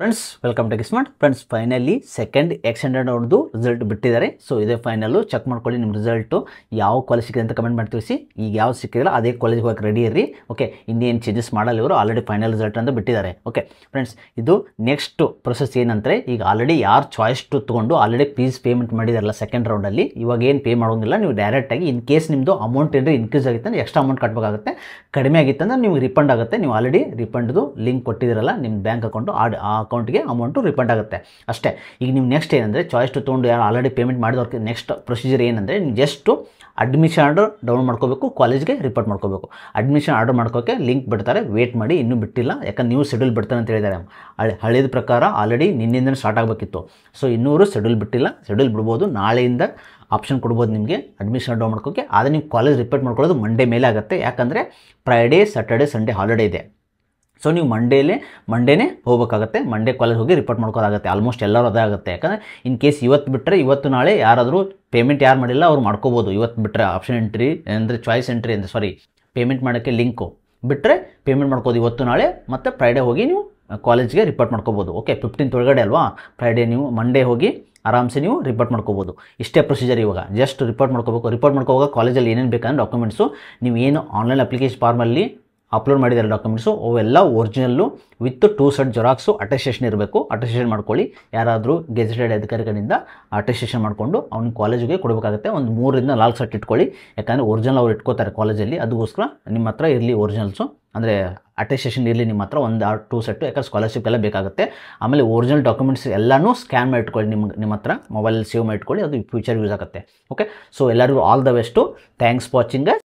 Friends welcome to smart friends finally second extended ಅವ್ರದ್ದು result ಬಿಟ್ಟಿದ್ದಾರೆ. So ಇದೇ final check ಮಾಡ್ಕೊಳ್ಳಿ ನಿಮ್ಮ ರಿಸಲ್ಟು ಯಾವ ಕಾಲೇಜ್ ಸಿಕ್ಕಿದೆ ಅಂತ ಕಮೆಂಟ್ ಮಾಡಿ ತಿಳಿಸಿ ಈಗ ಯಾವ ಸಿಕ್ಕಿದ್ರೆ ಅದೇ ಕಾಲೇಜ್ಗೆ ಹೋಗಕ್ಕೆ ರೆಡಿ ಇರಿ ಓಕೆ ಇನ್ನೇನು ಚೇಂಜಸ್ ಮಾಡಲ್ಲ ಇವರು. ಆಲ್ರೆಡಿ ಫೈನಲ್ ರಿಸಲ್ಟ್ ಅಂತ ಬಿಟ್ಟಿದ್ದಾರೆ. ಓಕೆ ಫ್ರೆಂಡ್ಸ್ ಇದು ನೆಕ್ಸ್ಟ್ ಪ್ರೊಸೆಸ್ ಏನಂದರೆ, ಈಗ ಆಲ್ರೆಡಿ ಯಾರು ಚಾಯ್ಸ್ ಟು ತೊಗೊಂಡು ಆಲ್ರೆಡಿ ಫೀಸ್ ಪೇಮೆಂಟ್ ಮಾಡಿದಾರಲ್ಲ ಸೆಕೆಂಡ್ ರೌಂಡಲ್ಲಿ ಇವಾಗ ಏನು ಪೇ ಮಾಡೋಂಗಿಲ್ಲ. ನೀವು ಡೈರೆಕ್ಟಾಗಿ ಇನ್ ಕೇಸ್ ನಿಮ್ಮದು ಅಮೌಂಟ್ ಏನಾದ್ರೂ ಇನ್ಕ್ರೀಸ್ ಆಗಿತ್ತು ಅಂದರೆ ಎಕ್ಸ್ಟ್ರಾ ಅಮೌಂಟ್ ಕಟ್ಟಬೇಕಾಗುತ್ತೆ ಕಡಿಮೆ ಆಗಿತ್ತಂದ್ರೆ ನಿಮ್ಗೆ ರಿಫಂಡ್ ಆಗುತ್ತೆ. ನೀವು ಆಲ್ರೆಡಿ ರಿಫಂಡ್ದು ಲಿಂಕ್ ಕೊಟ್ಟಿದ್ದೀರಲ್ಲ ನಿಮ್ಮ ಬ್ಯಾಂಕ್ ಅಕೌಂಟು ಆ ಅಕೌಂಟ್ಗೆ ಅಮೌಂಟು ರಿಫಂಡ್ ಆಗುತ್ತೆ. ಅಷ್ಟೇ, ಈಗ ನೀವು ನೆಕ್ಸ್ಟ್ ಏನಂದರೆ ಚಾಯ್ಸ್ ಟು ತೊಗೊಂಡು ಯಾರು ಆಲ್ರೆಡಿ ಪೇಮೆಂಟ್ ಮಾಡಿದವ್ರಿಗೆ ನೆಕ್ಸ್ಟ್ ಪ್ರೊಸೀಜರ್ ಏನಂದರೆ, ನೀವು ಜಸ್ಟು ಅಡ್ಮಿಷನ್ ಆರ್ಡರ್ ಡೌನ್ ಮಾಡ್ಕೋಬೇಕು ಕಾಲೇಜ್ಗೆ ರಿಪೋರ್ಟ್ ಮಾಡ್ಕೋಬೇಕು. ಅಡ್ಮಿಷನ್ ಆರ್ಡರ್ ಮಾಡ್ಕೋಕ್ಕೆ ಲಿಂಕ್ ಬಿಡ್ತಾರೆ ವೇಟ್ ಮಾಡಿ, ಇನ್ನೂ ಬಿಟ್ಟಿಲ್ಲ, ಯಾಕಂದ್ರೆ ನೀವು ಶೆಡ್ಯೂಲ್ ಬಿಡ್ತಾರೆ ಅಂತ ಹೇಳಿದ್ದಾರೆ. ಹಳೆ ಹಳೆಯದ ಪ್ರಕಾರ ಆಲ್ರೆಡಿ ನಿನ್ನಿಂದ ಸ್ಟಾರ್ಟ್ ಆಗಬೇಕಿತ್ತು. ಸೊ ಇನ್ನೂರು ಶೆಡ್ಯೂಲ್ ಬಿಟ್ಟಿಲ್ಲ ಶೆಡ್ಯೂಲ್ ಬಿಡ್ಬೋದು, ನಾಳೆಯಿಂದ ಆಪ್ಷನ್ ಕೊಡ್ಬೋದು ನಿಮಗೆ ಅಡ್ಮಿಷನ್ ಡೌನ್ ಮಾಡ್ಕೋಕ್ಕೆ ಆದರೆ ನೀವು ಕಾಲೇಜ್ ರಿಪೋರ್ಟ್ ಮಾಡ್ಕೊಳ್ಳೋದು ಮಂಡೇ ಮೇಲೆ ಆಗುತ್ತೆ, ಯಾಕಂದರೆ ಫ್ರೈಡೇ ಸ್ಯಾಟರ್ಡೇ ಸಂಡೇ ಹಾಲಿಡೇ ಇದೆ. ಸೊ ನೀವು ಮಂಡೇಲೇ ಮಂಡೇನೇ ಹೋಗಬೇಕಾಗತ್ತೆ. ಮಂಡೇ ಕಾಲೇಜ್ ಹೋಗಿ ರಿಪೋರ್ಟ್ ಮಾಡ್ಕೋದಾಗುತ್ತೆ. ಆಲ್ಮೋಸ್ಟ್ ಎಲ್ಲರೂ ಅದೇ ಆಗುತ್ತೆ. ಯಾಕಂದರೆ ಇನ್ ಕೇಸ್ ಇವತ್ತು ಬಿಟ್ಟರೆ ಇವತ್ತು ನಾಳೆ ಯಾರಾದರೂ ಪೇಮೆಂಟ್ ಯಾರು ಮಾಡಿಲ್ಲ ಅವ್ರು ಮಾಡ್ಕೋಬೋದು. ಇವತ್ತು ಬಿಟ್ಟರೆ ಆಪ್ಷನ್ ಎಂಟ್ರಿ ಅಂದರೆ ಚಾಯ್ಸ್ ಎಂಟ್ರಿ ಅಂದರೆ ಸಾರಿ ಪೇಮೆಂಟ್ ಮಾಡೋಕ್ಕೆ ಲಿಂಕು ಬಿಟ್ಟರೆ ಪೇಮೆಂಟ್ ಮಾಡ್ಕೋದು ಇವತ್ತು ನಾಳೆ, ಮತ್ತು ಫ್ರೈಡೇ ಹೋಗಿ ನೀವು ಕಾಲೇಜ್ಗೆ ರಿಪೋರ್ಟ್ ಮಾಡ್ಕೋಬೋದು. ಓಕೆ ಫಿಫ್ಟೀನ್ತ್ ಒಳಗಡೆ ಅಲ್ವಾ? ಫ್ರೈಡೇ ನೀವು ಮಂಡೇ ಹೋಗಿ ಆರಾಮ್ಸೆ ನೀವು ರಿಪೋರ್ಟ್ ಮಾಡ್ಕೋಬೋದು. ಇಷ್ಟೇ ಪ್ರೊಸೀಜರ್ ಇವಾಗ. ಜಸ್ಟ್ ರಿಪೋರ್ಟ್ ಮಾಡ್ಕೋಬೇಕು. ರಿಪೋರ್ಟ್ ಮಾಡ್ಕೋವಾಗ ಕಾಲೇಜಲ್ಲಿ ಏನೇನು ಬೇಕಂದ್ರೆ ಡಾಕ್ಯುಮೆಂಟ್ಸು ನೀವು ಏನು ಆನ್ಲೈನ್ ಅಪ್ಲಿಕೇಶನ್ ಫಾರ್ಮಲ್ಲಿ ಅಪ್ಲೋಡ್ ಮಾಡಿದ್ದಾರೆ ಡಾಕ್ಯುಮೆಂಟ್ಸು, ಅವೆಲ್ಲ original with two set xerox attestation ಇರಬೇಕು. ಅಟೆಸ್ಟೇಷನ್ ಮಾಡ್ಕೊಳ್ಳಿ. ಯಾರಾದರೂ ಗೆಜೆಟೆಡ್ ಅಧಿಕಾರಿಗಳಿಂದ ಅಟೆಸ್ಟೇಷನ್ ಮಾಡಿಕೊಂಡು ಅವ್ನಿಗೆ ಕಾಲೇಜಿಗೆ ಕೊಡಬೇಕಾಗುತ್ತೆ. ಒಂದು ಮೂರರಿಂದ ನಾಲ್ಕು ಸೆಟ್ ಇಟ್ಕೊಳ್ಳಿ. ಯಾಕಂದರೆ ಒರಿಜಿನಲ್ ಅವ್ರು ಇಟ್ಕೋತಾರೆ ಕಾಲೇಜಲ್ಲಿ ಅದಕ್ಕೋಸ್ಕರ ನಿಮ್ಮ ಹತ್ರ ಇರಲಿ ಒರಿಜಿನಲ್ಸು. ಅಂದರೆ ಅಟೆಸ್ಟೇಷನ್ ಇರಲಿ ನಿಮ್ಮ ಹತ್ರ ಒಂದು ಆರ್ ಟೂ ಸೆಟ್ಟು, ಯಾಕಂದ್ರೆ ಸ್ಕಾಲರ್ಶಿಪ್ ಎಲ್ಲ ಬೇಕಾಗುತ್ತೆ. ಆಮೇಲೆ ಒರಿಜಿನಲ್ ಡಾಕ್ಯುಮೆಂಟ್ಸ್ ಎಲ್ಲನೂ ಸ್ಕ್ಯಾನ್ ಮಾಡಿ ಇಟ್ಕೊಳ್ಳಿ ನಿಮ್ಗೆ ನಿಮ್ಮ ಹತ್ರ. ಮೊಬೈಲ್ ಸೇವ್ ಮಾಡಿ ಇಟ್ಕೊಳ್ಳಿ. ಅದು ಫ್ಯೂಚರ್ ಯೂಸ್ ಆಗುತ್ತೆ. ಓಕೆ ಸೊ ಎಲ್ಲರಿಗೂ all the best thanks for watching